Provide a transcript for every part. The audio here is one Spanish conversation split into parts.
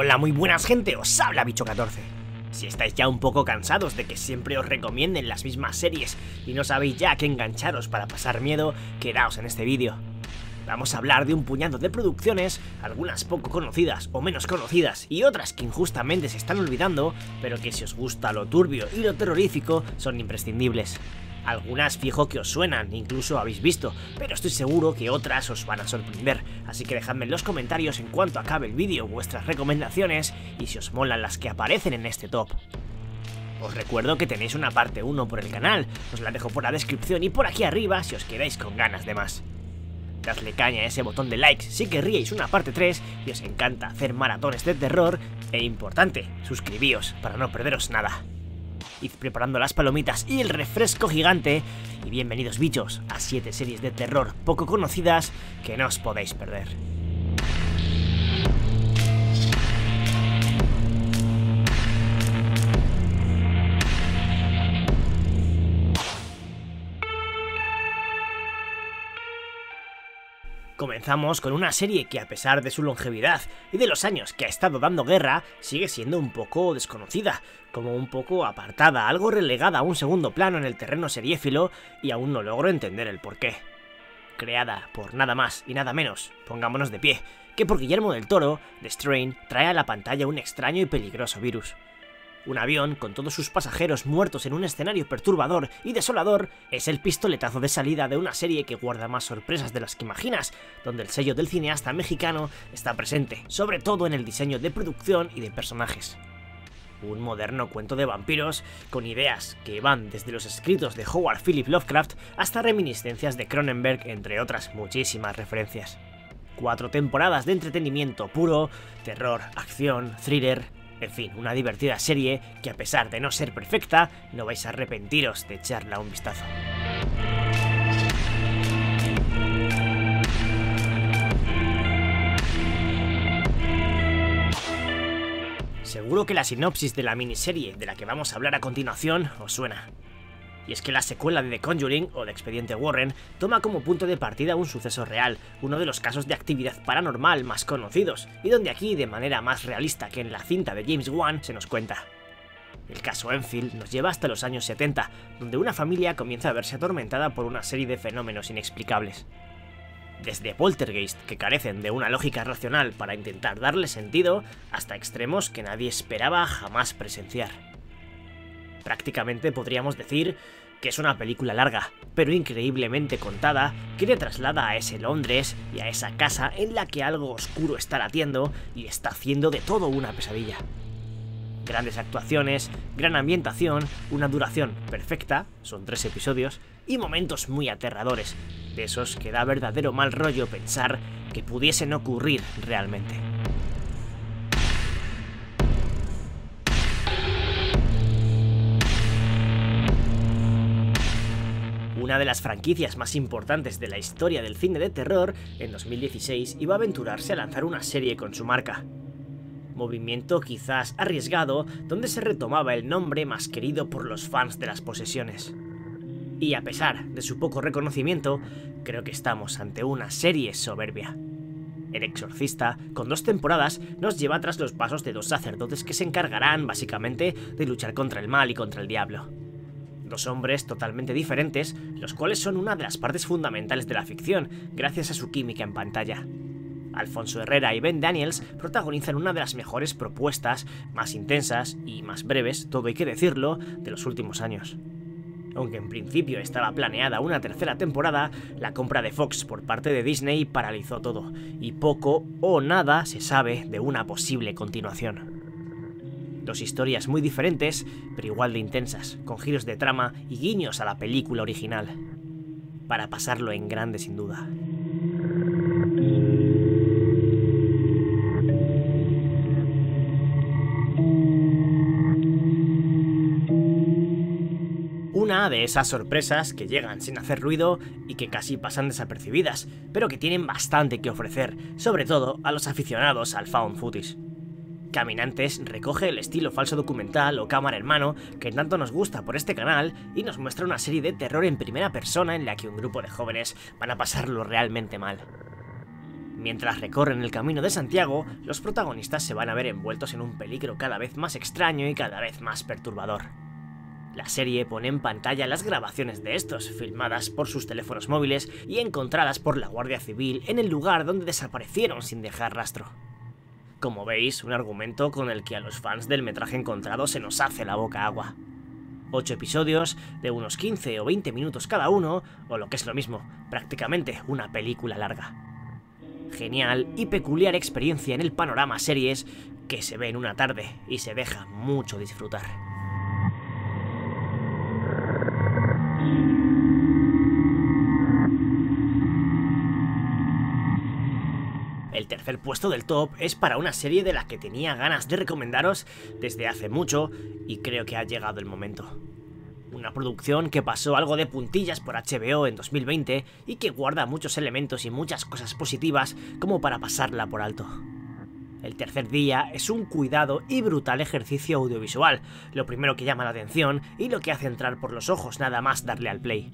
Hola, muy buenas gente, os habla Bicho14. Si estáis ya un poco cansados de que siempre os recomienden las mismas series y no sabéis ya a qué engancharos para pasar miedo, quedaos en este vídeo. Vamos a hablar de un puñado de producciones, algunas poco conocidas o menos conocidas y otras que injustamente se están olvidando, pero que si os gusta lo turbio y lo terrorífico son imprescindibles. Algunas fijo que os suenan, incluso habéis visto, pero estoy seguro que otras os van a sorprender, así que dejadme en los comentarios en cuanto acabe el vídeo vuestras recomendaciones y si os molan las que aparecen en este top. Os recuerdo que tenéis una parte 1 por el canal, os la dejo por la descripción y por aquí arriba si os quedáis con ganas de más. Dadle caña a ese botón de likes si querríais una parte 3 y os encanta hacer maratones de terror, e importante, suscribíos para no perderos nada id preparando las palomitas y el refresco gigante, y bienvenidos bichos a 7 series de terror poco conocidas que no os podéis perder. Comenzamos con una serie que a pesar de su longevidad y de los años que ha estado dando guerra, sigue siendo un poco desconocida, como un poco apartada, algo relegada a un segundo plano en el terreno seriéfilo y aún no logro entender el porqué. Creada por nada más y nada menos, pongámonos de pie, que por Guillermo del Toro, The Strain trae a la pantalla un extraño y peligroso virus, un avión, con todos sus pasajeros muertos en un escenario perturbador y desolador, es el pistoletazo de salida de una serie que guarda más sorpresas de las que imaginas, donde el sello del cineasta mexicano está presente, sobre todo en el diseño de producción y de personajes. Un moderno cuento de vampiros con ideas que van desde los escritos de Howard Philip Lovecraft hasta reminiscencias de Cronenberg, entre otras muchísimas referencias. Cuatro temporadas de entretenimiento puro, terror, acción, thriller, en fin, una divertida serie que a pesar de no ser perfecta, no vais a arrepentiros de echarla un vistazo. Seguro que la sinopsis de la miniserie de la que vamos a hablar a continuación os suena y es que la secuela de The Conjuring, o de Expediente Warren, toma como punto de partida un suceso real, uno de los casos de actividad paranormal más conocidos, y donde aquí, de manera más realista que en la cinta de James Wan, se nos cuenta. El caso Enfield nos lleva hasta los años 70, donde una familia comienza a verse atormentada por una serie de fenómenos inexplicables. Desde poltergeist que carecen de una lógica racional para intentar darle sentido, hasta extremos que nadie esperaba jamás presenciar. Prácticamente podríamos decir que es una película larga, pero increíblemente contada, que le traslada a ese Londres y a esa casa en la que algo oscuro está latiendo y está haciendo de todo una pesadilla. Grandes actuaciones, gran ambientación, una duración perfecta, son tres episodios, y momentos muy aterradores, de esos que da verdadero mal rollo pensar que pudiesen ocurrir realmente. Una de las franquicias más importantes de la historia del cine de terror, en 2016 iba a aventurarse a lanzar una serie con su marca. Movimiento quizás arriesgado, donde se retomaba el nombre más querido por los fans de las posesiones. Y a pesar de su poco reconocimiento, creo que estamos ante una serie soberbia. El exorcista, con dos temporadas, nos lleva tras los pasos de dos sacerdotes que se encargarán, básicamente, de luchar contra el mal y contra el diablo dos hombres totalmente diferentes, los cuales son una de las partes fundamentales de la ficción, gracias a su química en pantalla. Alfonso Herrera y Ben Daniels protagonizan una de las mejores propuestas, más intensas y más breves, todo hay que decirlo, de los últimos años. Aunque en principio estaba planeada una tercera temporada, la compra de Fox por parte de Disney paralizó todo, y poco o nada se sabe de una posible continuación. Dos historias muy diferentes, pero igual de intensas, con giros de trama y guiños a la película original. Para pasarlo en grande sin duda. Una de esas sorpresas que llegan sin hacer ruido y que casi pasan desapercibidas, pero que tienen bastante que ofrecer, sobre todo a los aficionados al found footage. Caminantes recoge el estilo falso documental o cámara en mano que tanto nos gusta por este canal y nos muestra una serie de terror en primera persona en la que un grupo de jóvenes van a pasarlo realmente mal. Mientras recorren el camino de Santiago, los protagonistas se van a ver envueltos en un peligro cada vez más extraño y cada vez más perturbador. La serie pone en pantalla las grabaciones de estos, filmadas por sus teléfonos móviles y encontradas por la Guardia Civil en el lugar donde desaparecieron sin dejar rastro. Como veis, un argumento con el que a los fans del metraje encontrado se nos hace la boca agua. Ocho episodios de unos 15 o 20 minutos cada uno, o lo que es lo mismo, prácticamente una película larga. Genial y peculiar experiencia en el panorama series que se ve en una tarde y se deja mucho disfrutar. El tercer puesto del top es para una serie de la que tenía ganas de recomendaros desde hace mucho y creo que ha llegado el momento. Una producción que pasó algo de puntillas por HBO en 2020 y que guarda muchos elementos y muchas cosas positivas como para pasarla por alto. El tercer día es un cuidado y brutal ejercicio audiovisual, lo primero que llama la atención y lo que hace entrar por los ojos nada más darle al play.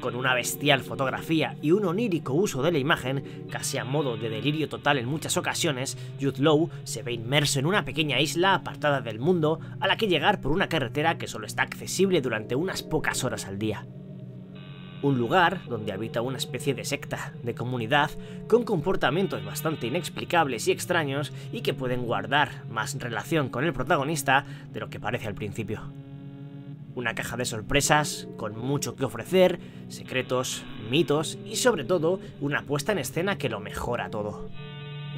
Con una bestial fotografía y un onírico uso de la imagen, casi a modo de delirio total en muchas ocasiones, Jude se ve inmerso en una pequeña isla apartada del mundo a la que llegar por una carretera que solo está accesible durante unas pocas horas al día. Un lugar donde habita una especie de secta, de comunidad, con comportamientos bastante inexplicables y extraños y que pueden guardar más relación con el protagonista de lo que parece al principio. Una caja de sorpresas, con mucho que ofrecer, secretos, mitos y sobre todo una puesta en escena que lo mejora todo.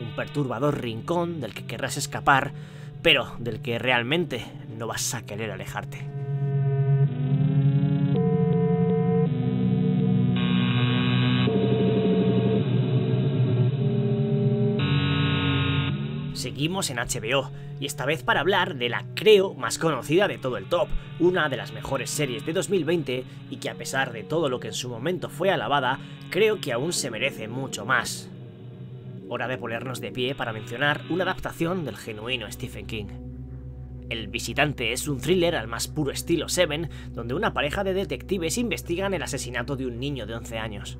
Un perturbador rincón del que querrás escapar, pero del que realmente no vas a querer alejarte. Seguimos en HBO, y esta vez para hablar de la creo más conocida de todo el top, una de las mejores series de 2020 y que a pesar de todo lo que en su momento fue alabada, creo que aún se merece mucho más. Hora de ponernos de pie para mencionar una adaptación del genuino Stephen King. El visitante es un thriller al más puro estilo Seven, donde una pareja de detectives investigan el asesinato de un niño de 11 años.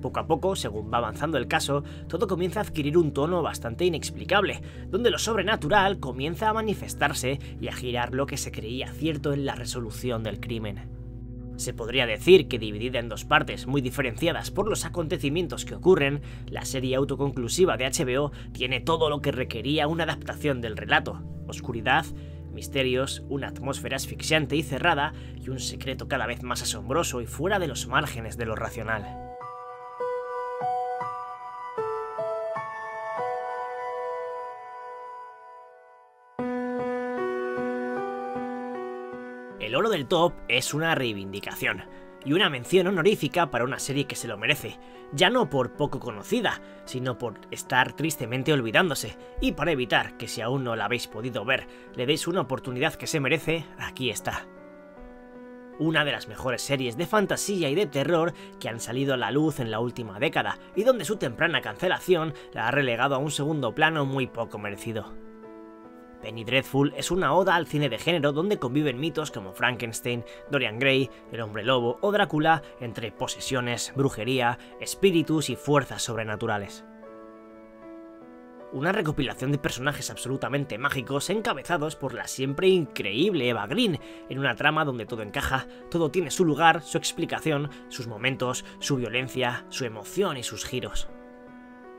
Poco a poco, según va avanzando el caso, todo comienza a adquirir un tono bastante inexplicable, donde lo sobrenatural comienza a manifestarse y a girar lo que se creía cierto en la resolución del crimen. Se podría decir que dividida en dos partes muy diferenciadas por los acontecimientos que ocurren, la serie autoconclusiva de HBO tiene todo lo que requería una adaptación del relato, oscuridad, misterios, una atmósfera asfixiante y cerrada y un secreto cada vez más asombroso y fuera de los márgenes de lo racional. Oro del top es una reivindicación y una mención honorífica para una serie que se lo merece, ya no por poco conocida, sino por estar tristemente olvidándose, y para evitar que si aún no la habéis podido ver, le deis una oportunidad que se merece, aquí está. Una de las mejores series de fantasía y de terror que han salido a la luz en la última década, y donde su temprana cancelación la ha relegado a un segundo plano muy poco merecido. Penny Dreadful es una oda al cine de género donde conviven mitos como Frankenstein, Dorian Gray, el hombre lobo o Drácula entre posesiones, brujería, espíritus y fuerzas sobrenaturales. Una recopilación de personajes absolutamente mágicos encabezados por la siempre increíble Eva Green, en una trama donde todo encaja, todo tiene su lugar, su explicación, sus momentos, su violencia, su emoción y sus giros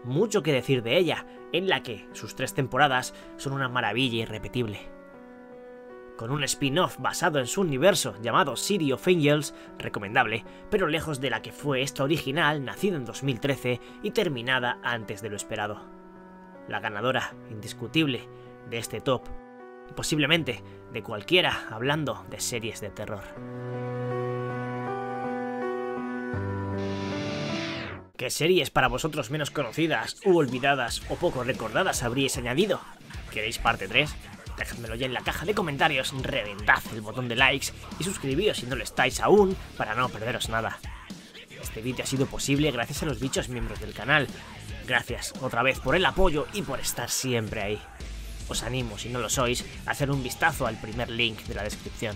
mucho que decir de ella, en la que sus tres temporadas son una maravilla irrepetible. Con un spin-off basado en su universo llamado City of Angels, recomendable, pero lejos de la que fue esta original, nacida en 2013 y terminada antes de lo esperado. La ganadora, indiscutible, de este top, posiblemente de cualquiera hablando de series de terror. ¿Qué series para vosotros menos conocidas, u olvidadas o poco recordadas habríais añadido? ¿Queréis parte 3? Dejadmelo ya en la caja de comentarios, reventad el botón de likes y suscribíos si no lo estáis aún para no perderos nada. Este vídeo ha sido posible gracias a los bichos miembros del canal. Gracias otra vez por el apoyo y por estar siempre ahí. Os animo, si no lo sois, a hacer un vistazo al primer link de la descripción.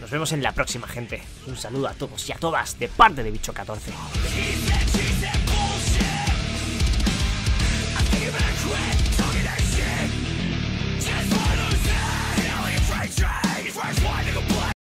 Nos vemos en la próxima, gente. Un saludo a todos y a todas de parte de Bicho 14.